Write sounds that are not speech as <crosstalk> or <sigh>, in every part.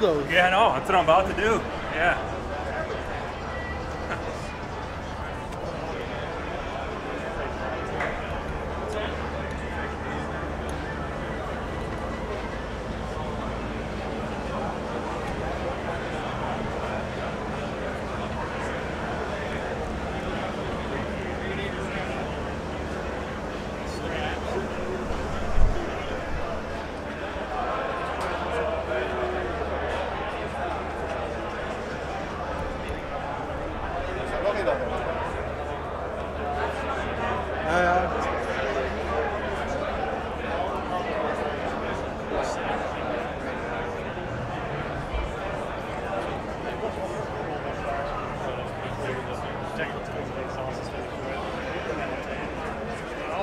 those. Yeah, I know. That's what I'm about to do.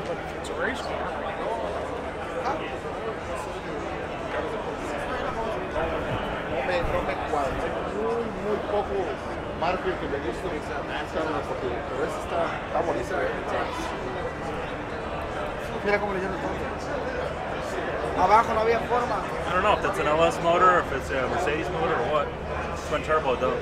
Yeah. No me, no me cuadra. Muy, muy poco margen que me gusta porque pero ese está, está bonito. ¿eh? Mira cómo le llaman todo. Abajo no había forma. I don't know if it's an LS motor or if it's a Mercedes motor or what. Twin turbo though.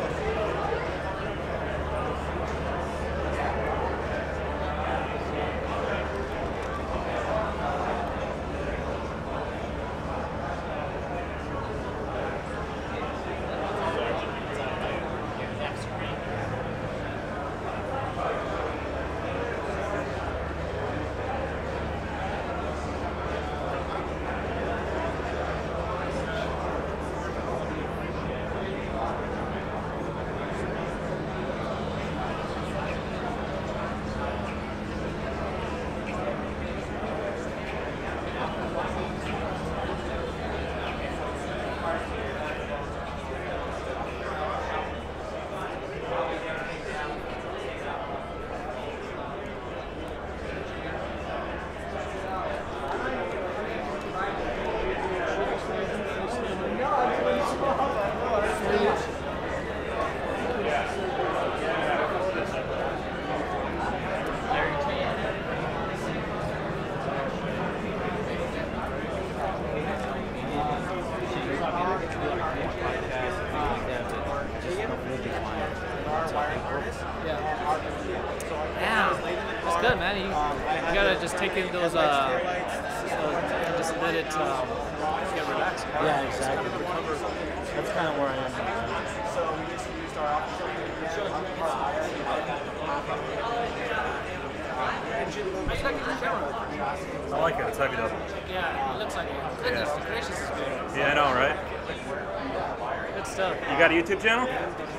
Good stuff. You got a YouTube channel?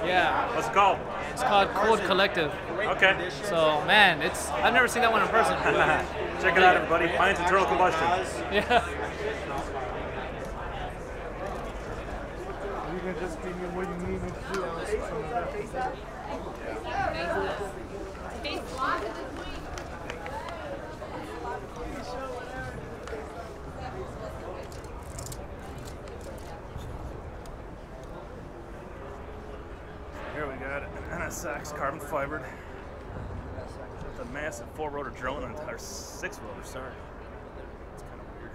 Yeah, What's it called? it's called Code Collective. Okay. So, man, it's I've never seen that one in person. <laughs> Check it out, everybody. Mine's internal combustion. yeah. You can just give me what you need me to do. Here we NSX carbon fibered. With a massive four rotor drill and or six rotor, sorry. It's kind of weird.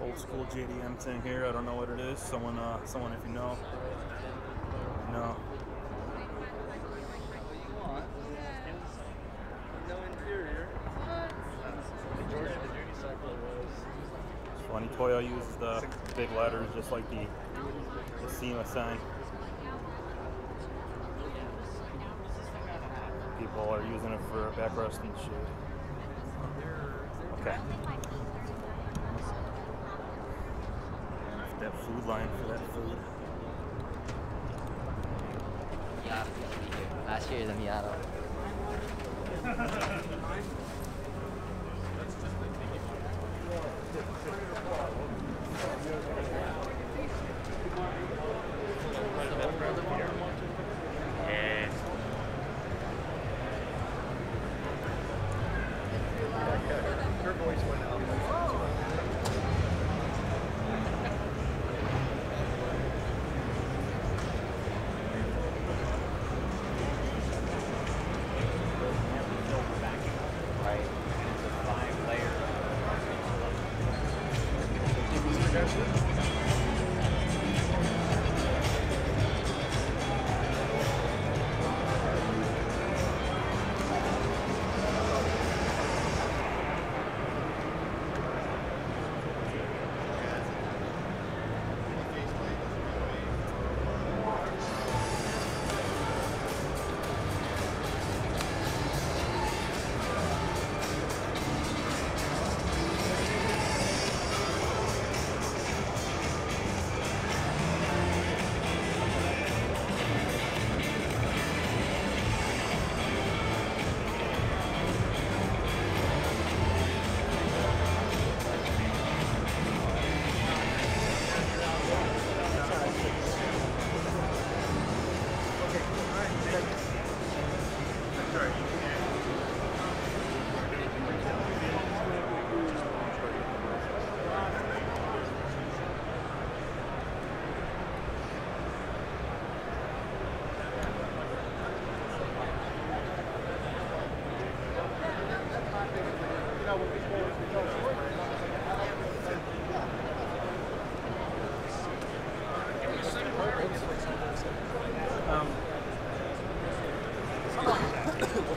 Old school JDM thing here. I don't know what it is. Someone, uh, someone if you know. No. It's funny. Toyo uses the big letters just like the, the SEMA sign. people are using it for back roast and shit. Okay. That food line for that food. Yeah, Last year's a Miata. That's <laughs>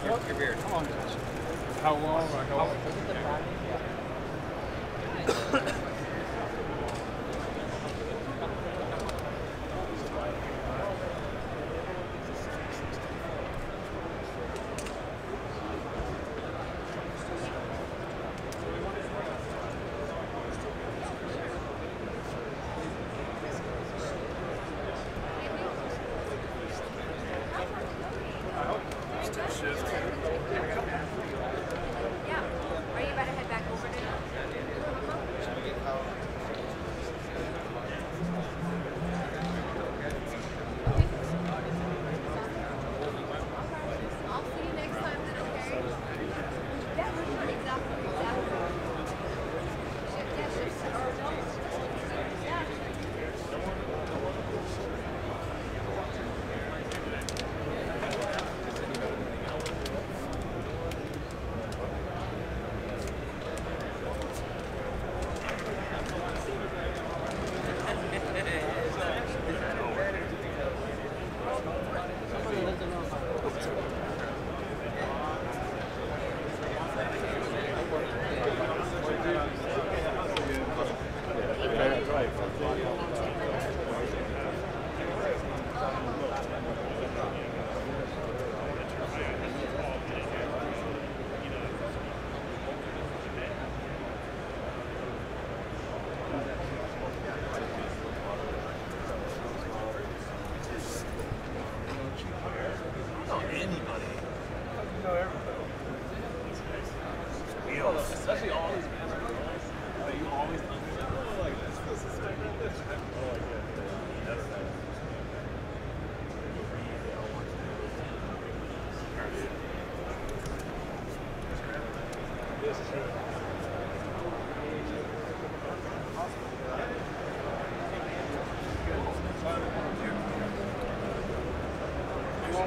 How long? Like how long? Yeah.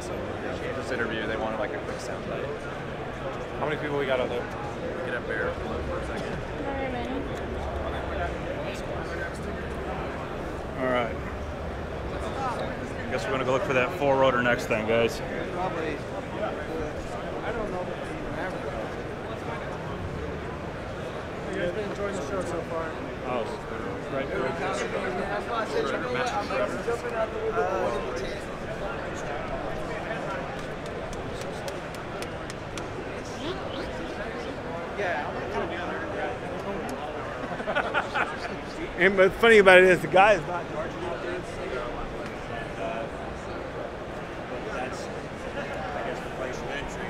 They're doing some yeah, this interview. They wanted like a quick sound bite. How many people we got out there? Get up there for a second. All right. I guess we're gonna go look for that four rotor next thing, guys. Probably. I don't know. You guys been enjoying the show so far? Oh, right And but funny about it is the guy is not charging out there. Uh, that's, I guess, the place of entry.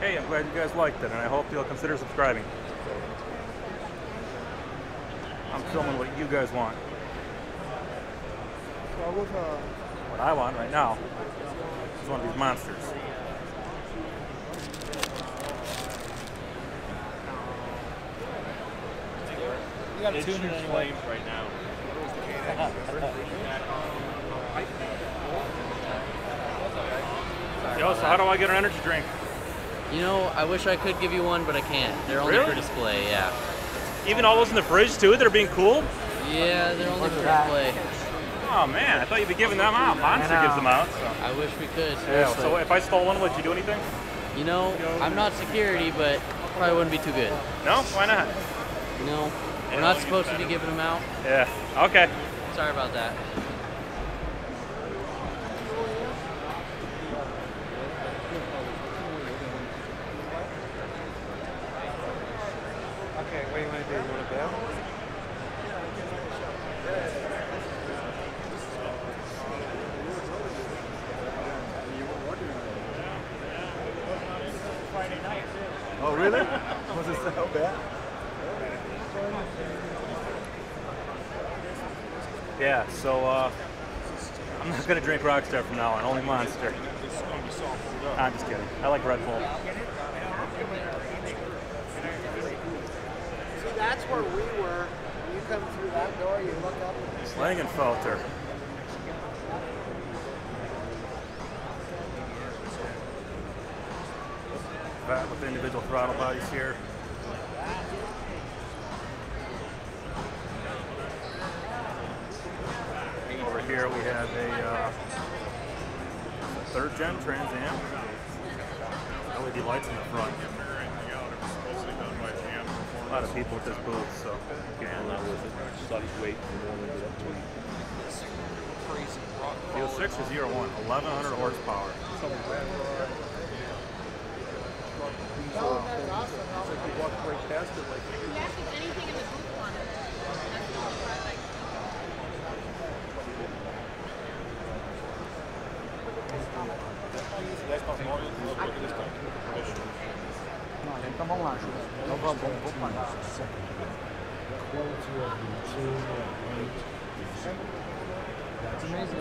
Hey, I'm glad you guys liked it, and I hope you'll consider subscribing. I'm filming what you guys want. Uh, what I want right now is one of these monsters. You got a tuner flames right now. Yo, so how do I get an energy drink? You know, I wish I could give you one, but I can't. They're only Really? for display. Yeah. Even all those in the fridge too that are being cooled? Yeah, they're only for display. Oh man, I thought you'd be giving them out. Monster gives them out. So. I wish we could. Yeah, so if I stole one, would you do anything? You know, I'm not security, but probably wouldn't be too good. No? Why not? You know, we're not supposed to be giving them out. Yeah. Okay. Sorry about that. Okay, what do you want to do? You want to bail? really? Was it so bad? Yeah, so uh, I'm not gonna drink Rockstar from now on, only Monster. I'm just kidding. I like Red Bull. See, that's where we were. You come through that door, you look up. Lingenfelter. Vat with individual throttle bodies here. Over here we have a uh, third gen Trans Am. LED lights in the front. A lot of people at this booth, so again, uh, Deal 6 is year 1, 1100 horsepower. You ask if anything in the booth wanted it. That's Então vamos lá, Júlio. Então vamos, vamos, vamos pagar. It's amazing.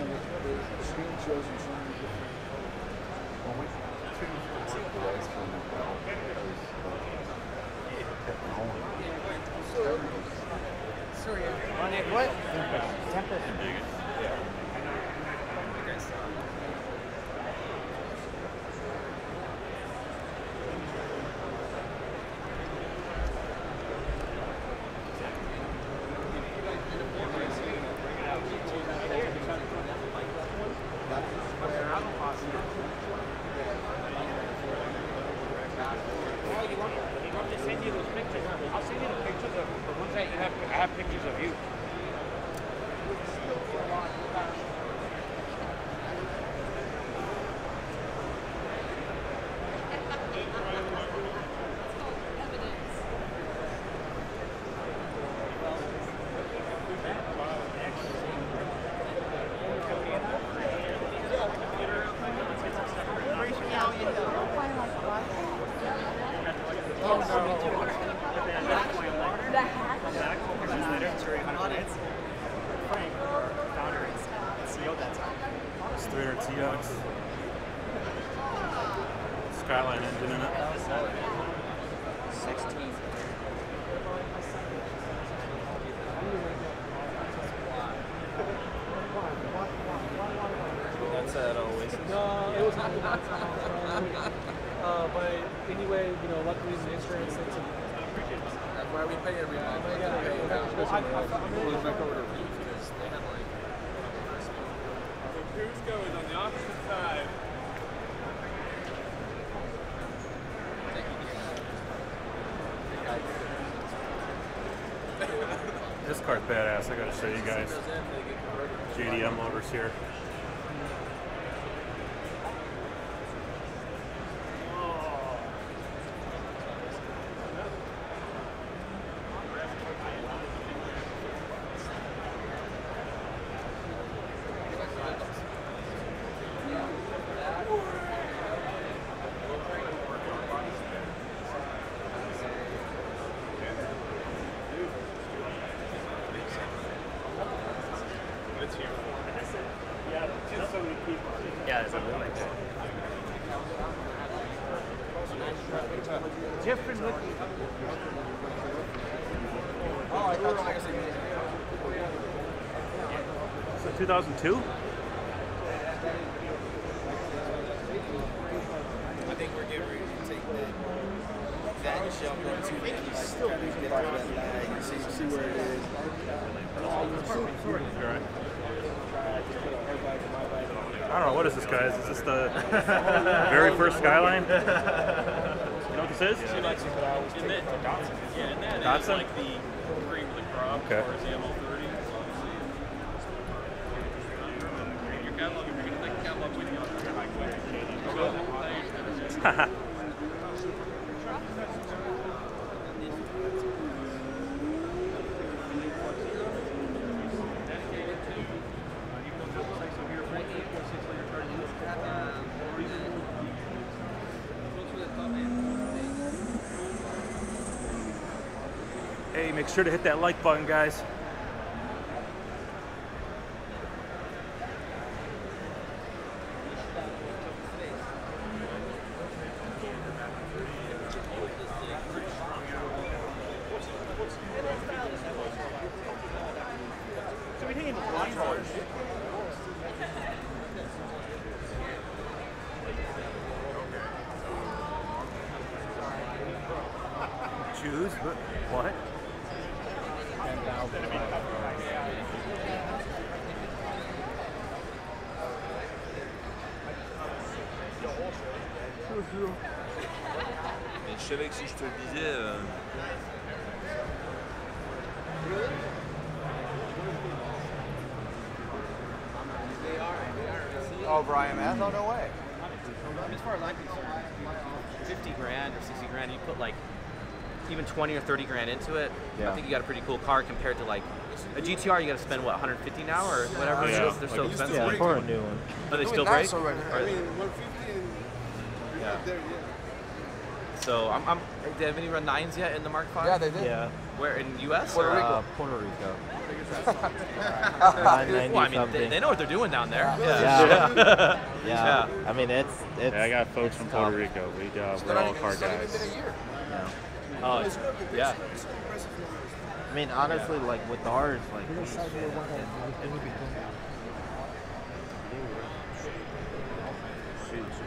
What? Tempest. It's 300ZX. Skyline engine in it. 16. That's at Oasis. No, it was not the bad time. <laughs> uh, but anyway, you know, luckily the insurance things. That's why we pay every month. We Yeah, pay yeah, down. yeah. Well, I- I- I mean- We'll back over to Reef because they have like. Cusco is on the opposite side. This car's badass. I gotta show you guys. JDM motors here. Yeah, it's a really Different looking. Oh, I thought I was like, Is it 2002? I think we're getting ready to take that, that and shell run to the east, kind get out of that lag and see, see where it is. I don't know, what is this, guys? Is this the <laughs> very first Skyline? You know what this is? In that, yeah, and that is Datsun? like the cream of the crop Okay. as far as the ML30. Your catalog, if you're going to take a catalog with you, I'll take Hey, make sure to hit that like button, guys. Jews? What? What? Mais je savais que si je te le disais. euh, Oh, Brian Math? Oh, no way. As far as I'm concerned, 50 grand or 60 grand, you put like even 20 or 30 grand into it. Yeah. I think you got a pretty cool car compared to like a GTR. You got to spend what 150 now or whatever. Yeah. They're so Like, expensive. Yeah, for a new one. Are they still that's break? already- I mean, 150 and Yeah. yeah. there, yeah. So I'm, I'm. Did have any run nines yet in the Mark Five? Yeah, they did. Yeah. Where in U.S. Puerto or? Rico. Uh, Puerto Rico. Well, I mean, they, they know what they're doing down there. Yeah. Yeah. Yeah. <laughs> I mean, it's it's. Yeah, I got folks from it's Puerto tough. Rico. We, uh, we're all even- car it's not even guys. been a year. Yeah. Oh, It's yeah. it's impressive numbers. I mean, honestly, like with ours, like we,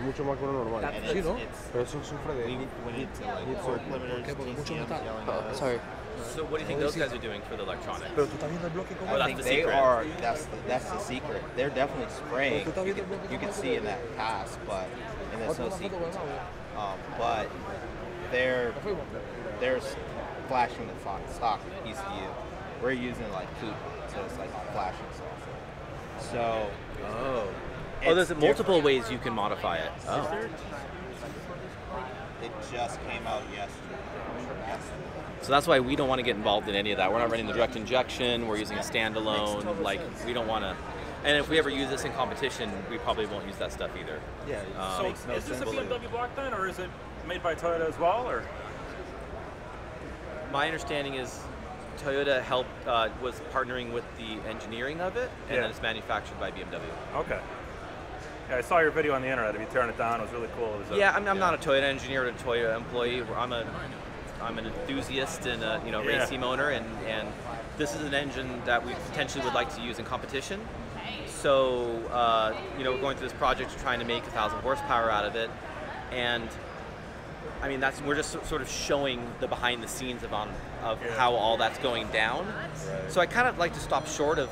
Mucho más que uno normal. Sí, ¿no? Pero eso sufre de... we, we need to like ¿Por work limiters, qué? Porque mucho TCMs metal. Oh, sorry. So what do you think those guys are doing for the electronics? Pero tú estás bloque como I that's think the they secret. are. That's the, that's the secret. They're definitely spraying. Pero tú estás You can, you can see in that pass, but and there's no Otra secret. Um, but they're they're flashing the fo- stock ECU. We're using like COOP, so it's like flashing software. So Oh. Oh, there's multiple different. ways you can modify it. Oh. it just came out yesterday. So that's why we don't want to get involved in any of that. We're not running the direct injection. We're using a standalone. Like we don't want to. And if we ever use this in competition, we probably won't use that stuff either. Yeah. Um, So no is this a sense. BMW block then, or is it made by Toyota as well, or? My understanding is Toyota helped uh, was partnering with the engineering of it, and Yeah. then it's manufactured by BMW. Okay. Yeah, I saw your video on the internet of you tearing it down. It was really cool. It was a, Yeah, I'm, I'm not a Toyota engineer or a Toyota employee. I'm a I'm an enthusiast and a you know Yeah. race team owner, and and this is an engine that we potentially would like to use in competition. So uh, you know we're going through this project trying to make a thousand horsepower out of it, and I mean that's we're just sort of showing the behind the scenes of on of Yeah. how all that's going down. So I kind of like to stop short of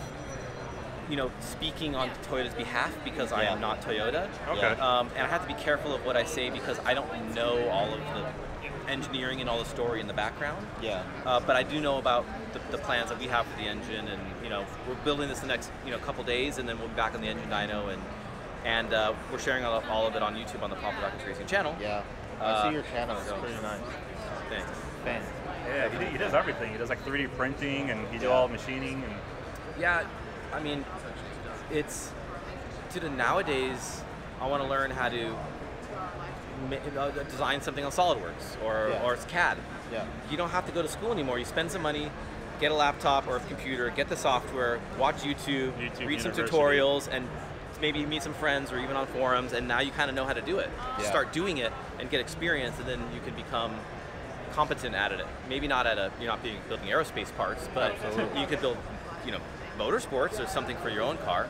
you know speaking on Toyota's behalf because I am not Toyota. Okay. Um, and I have to be careful of what I say because I don't know all of the engineering and all the story in the background. Yeah. Uh, but I do know about the, the plans that we have for the engine, and you know we're building this the next you know couple days, and then we'll be back on the engine dyno, and and uh, we're sharing all of, all of it on YouTube on the Papadakis Racing channel. Yeah. I Uh, see your channel. It's so- pretty nice. Thanks. Thanks. Yeah, he, he does everything. He does like 3D printing and he does all machining and Yeah, I mean, it's dude. Nowadays, I want to learn how to ma- Uh, design something on SolidWorks or Yeah. or it's CAD. Yeah. You don't have to go to school anymore. You spend some money, get a laptop or a computer, get the software, watch YouTube, YouTube read some University. tutorials, and maybe meet some friends or even on forums. And now you kind of know how to do it. Yeah. Start doing it and get experience, and then you can become competent at it. Maybe not at a you're not being building aerospace parts, but you could build, you know, motorsports or something for your own car.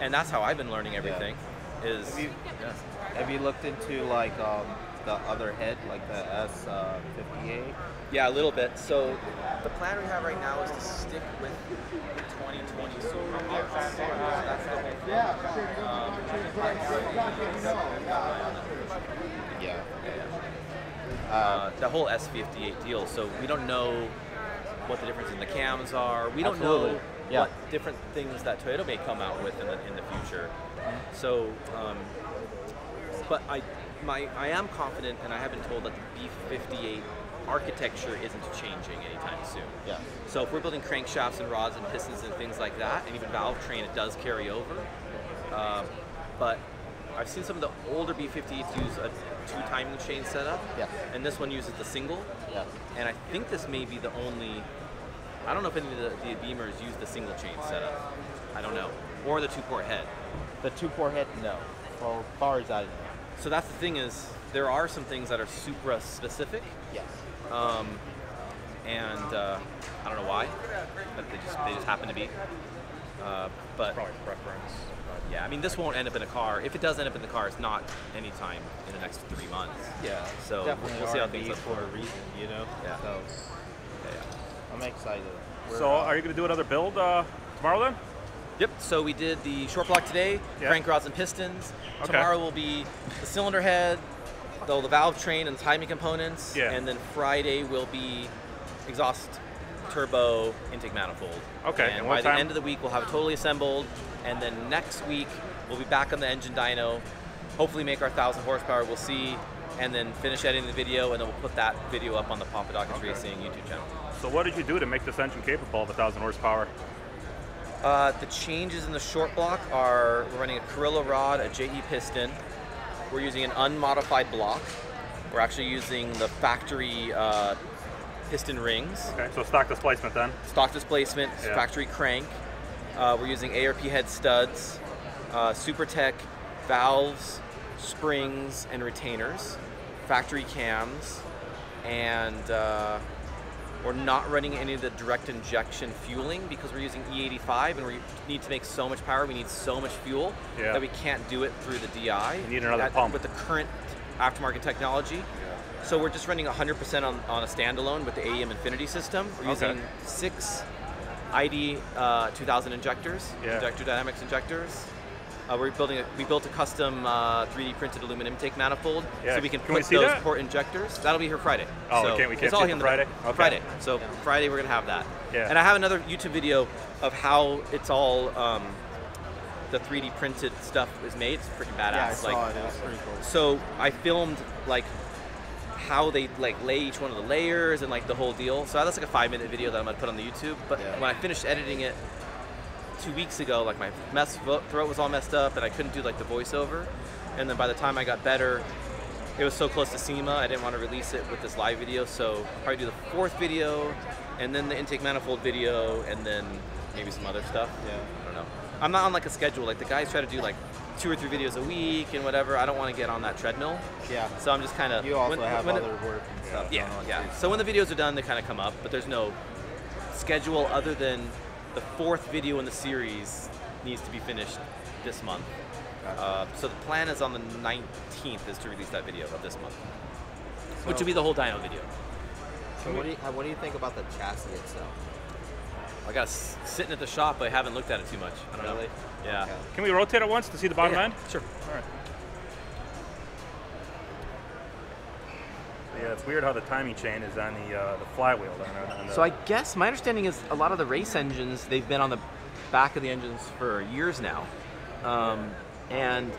And that's how I've been learning everything. Is Have you, yeah. have you looked into like um, the other head, like the S uh, 58? Yeah, a little bit. So the plan we have right now is to stick with the 2020 Supra parts. That's the whole Yeah. uh, the whole S58 deal. So we don't know what the difference in the cams are. We don't Absolutely. know Yeah. what different things that Toyota may come out with in the in the future. So, um, but I my I am confident, and I have been told that the B58 architecture isn't changing anytime soon. Yeah. So if we're building crankshafts and rods and pistons and things like that, and even valve train, it does carry over. Um, but I've seen some of the older B58s use a two timing chain setup. Yes. And this one uses the single. Yes. And I think this may be the only. I don't know if any of the, the Beamers use the single chain setup. I don't know. Or the two port head. The two port head, no. Well, far as I know. So that's the thing is there are some things that are Supra specific. Yes. Um, and uh, I don't know why, but they just they just happen to be. Uh, but Probably preference. yeah, I mean this won't end up in a car. If it does end up in the car, it's not anytime in the next three months. Yeah. So definitely we'll see how R&D things for a reason, you know. Yeah. So Yeah, yeah. I'm excited. We're, So, uh, are you going to do another build uh, tomorrow then? Yep. So we did the short block today, Yeah. crank rods and pistons. Okay. Tomorrow will be the cylinder head, the, the valve train and the timing components. Yeah. And then Friday will be exhaust, turbo, intake manifold. Okay, And, and by what the time? end of the week, we'll have it totally assembled. And then next week, we'll be back on the engine dyno. Hopefully, make our thousand horsepower. We'll see. And then finish editing the video, and then we'll put that video up on the Papadakis Okay. Racing YouTube channel. So, what did you do to make this engine capable of a 1,000 horsepower? Uh, the changes in the short block are we're running a Carrillo rod, a JE piston. We're using an unmodified block. We're actually using the factory uh, piston rings, Okay, so stock displacement then. stock displacement, Yeah. factory crank. Uh, we're using ARP head studs, uh, SuperTech valves, springs, and retainers, factory cams, and uh, we're not running any of the direct injection fueling because we're using E85 and we need to make so much power, we need so much fuel Yeah. that we can't do it through the DI. You need another pump. With the current aftermarket technology. So we're just running 100% on, on a standalone with the AEM Infinity system. We're Okay. using six ID uh, 2000 injectors, Yeah. injector dynamics injectors. Uh, we're building a, we built a custom uh, 3D printed aluminum intake manifold, Yeah, so we can, can put we those that? port injectors. That'll be here Friday. Oh, so we can't- we can't it's all it here in for the- Friday? Okay. Friday. So Friday we're gonna have that. Yeah. And I have another YouTube video of how it's all um, the 3D printed stuff is made. It's freaking badass. Yeah, I saw like, it. It was pretty cool. So I filmed like how they like lay each one of the layers and like the whole deal. So that's like a five minute video that I'm gonna put on the YouTube. But Yeah. when I finished editing it two weeks ago, like my mess throat was all messed up and I couldn't do like the voiceover. And then by the time I got better, it was so close to SEMA, I didn't want to release it with this live video. So probably do the fourth video, and then the intake manifold video, and then maybe some other stuff. Yeah. I don't know. I'm not on like a schedule. Like the guys try to do like two or three videos a week and whatever. I don't want to get on that treadmill. Yeah. So I'm just kind of. You also have other work and stuff Yeah, yeah. So when the videos are done, they kind of come up, but there's no schedule other than the fourth video in the series needs to be finished this month. Uh, so the plan is on the 19th is to release that video of this month, which So- will be the whole dyno video. So what do you what do you think about the chassis itself? I got sitting at the shop, but I haven't looked at it too much. I don't Really? know. Yeah. Okay. Can we rotate it once to see the bottom Yeah, end? Sure. All right. Yeah, it's weird how the timing chain is on the uh, the flywheel. On, on the, So I guess my understanding is a lot of the race engines they've been on the back of the engines for years now, um, and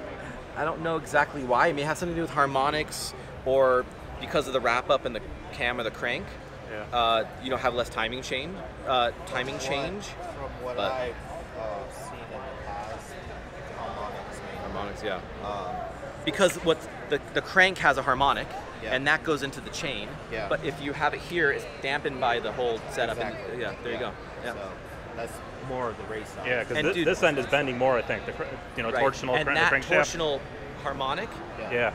I don't know exactly why. It may have something to do with harmonics or because of the wrap up in the cam or the crank. Yeah. Uh, you know, have less timing chain, uh, timing From change. What, from what but- I've uh, seen in the past, harmonics. Harmonics, yeah. Um, Because what the, the crank has a harmonic, Yeah. and that goes into the chain. Yeah. But if you have it here, it's dampened by the whole setup. Exactly. And, yeah, there you go. Yeah. So that's more of the race side. yeah, because this, this end is bending more. I think the you know Right. torsional and crank, the that crankshaft. torsional harmonic Yeah.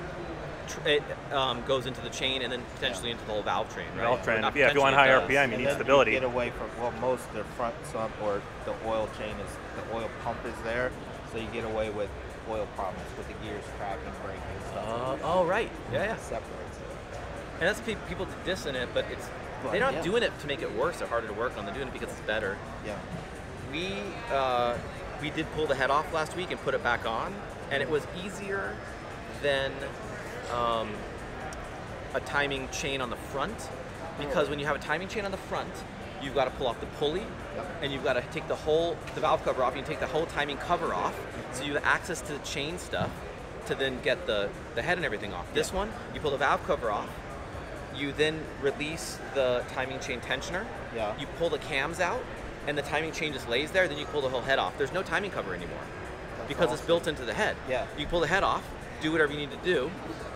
tr- it um, goes into the chain and then potentially into the whole valve train. Right? Valve train. Yeah, if you want high potentially, it RPM, does. you And need then stability. get away from well, most of the front sump or the oil chain is the oil pump is there, so you get away with oil problems with the gears cracking, breaking, stuff. Uh, oh right, yeah, yeah. It separates it. And that's pe- people dissing it, but it's they're not yeah. doing it to make it worse or harder to work on. They're doing it because it's better. Yeah. We uh, we did pull the head off last week and put it back on, and it was easier than um, a timing chain on the front because when you have a timing chain on the front, you've got to pull off the pulley and you've got to take the whole the valve cover off. You can take the whole timing cover off, so you have access to the chain stuff to then get the the head and everything off. This one, you pull the valve cover off. You then release the timing chain tensioner. Yeah. You pull the cams out, and the timing chain just lays there. Then you pull the whole head off. There's no timing cover anymore because it's built into the head. Yeah. You pull the head off, do whatever you need to do.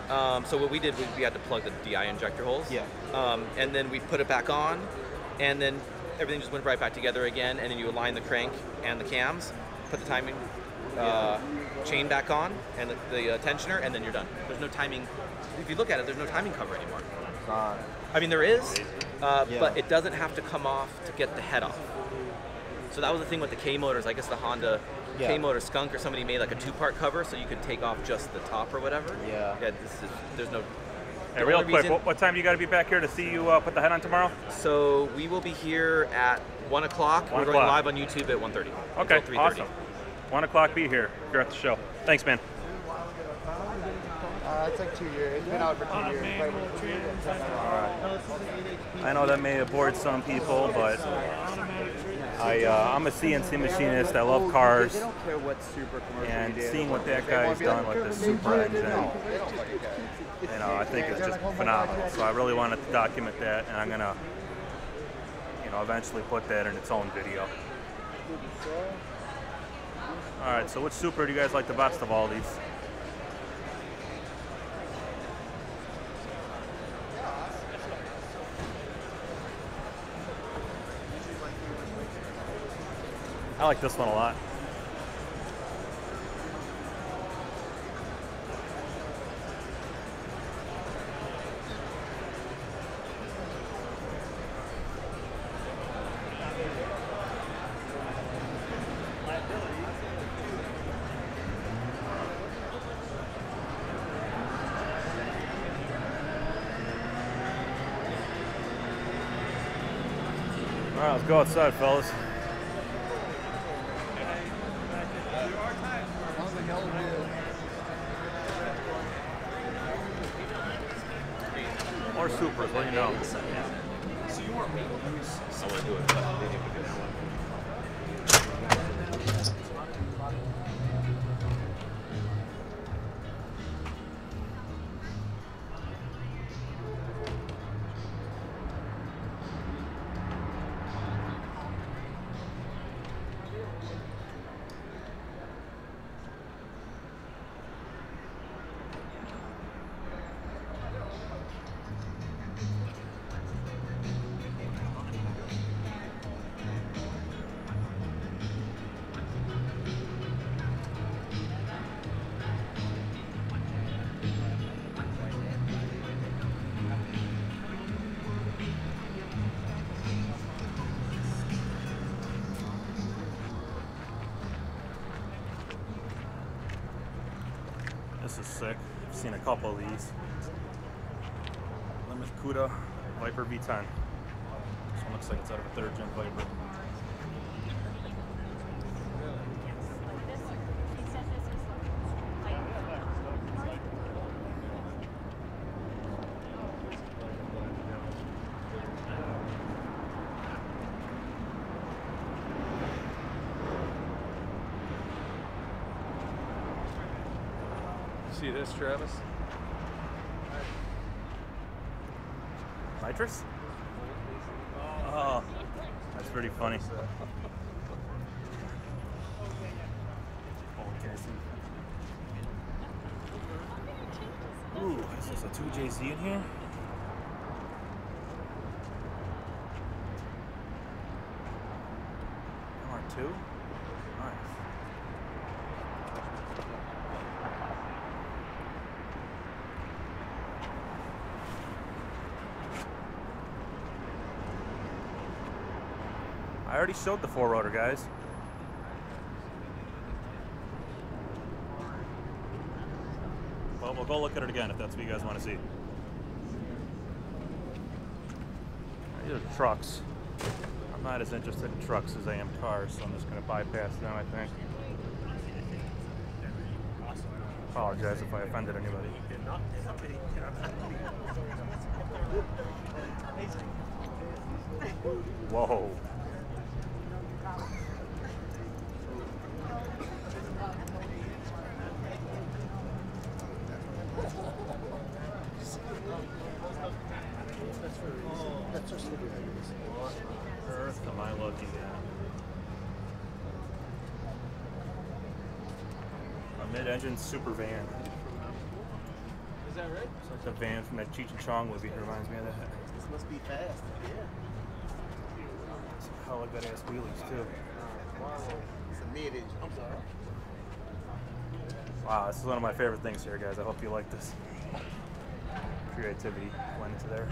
Um, so what we did was we had to plug the DI injector holes. Yeah. Um, and then we put it back on, and then everything just went right back together again. And then you align the crank and the cams, put the timing uh, chain back on, and the, the uh, tensioner, and then you're done. There's no timing. If you look at it, there's no timing cover anymore. I mean, there is, uh, Yeah. but it doesn't have to come off to get the head off. So that was the thing with the K motors. I guess the Honda Yeah. K motor Skunk or somebody made like a two-part cover, so you could take off just the top or whatever. Yeah. Yeah. This is there's no. Hey, real quick, reason- what, what time do you got to be back here to see you uh, put the head on tomorrow? So we will be here at one o'clock. We're going live on YouTube at 1.30. Okay, awesome. One o'clock, be here. You're at the show. Thanks, man. Uh, it's like two years. It's been out for two years. Played with. I know that may have bored some people, but I, uh, I'm a CNC machinist. I love cars. They don't care what super commercial And seeing what that They wanna guy's done with "Good, the they Supra engine, You know, I think it's just phenomenal. So I really wanted to document that, and I'm gonna, you know, eventually put that in its own video. All right. So which Supra do you guys like the best of all these? I like this one a lot. All right, let's go outside, fellas. More Supras, what do you know? So you weren't me. I want to do it. This is sick. I've seen a couple of these. Plymouth Cuda Viper V10. This one looks like it's out of a third gen Viper. See this, Travis? Nitrous? Oh, that's pretty funny. Ooh, is this a 2JZ in here? R2? Nice. I already showed the four rotor, guys. Well, we'll go look at it again if that's what you guys want to see. These are trucks. I'm not as interested in trucks as I am cars, so I'm just going to bypass them, I think. Apologize if I offended anybody. Whoa. What earth am I looking at? A mid-engine super van. Is that right? It's like the van from that Cheech and Chong movie. It reminds me of that. This must be fast. Yeah. Some hella good ass wheelies too. Wow. It's a mid engine. I'm sorry. Wow, this is one of my favorite things here, guys. I hope you like this. Creativity went into there.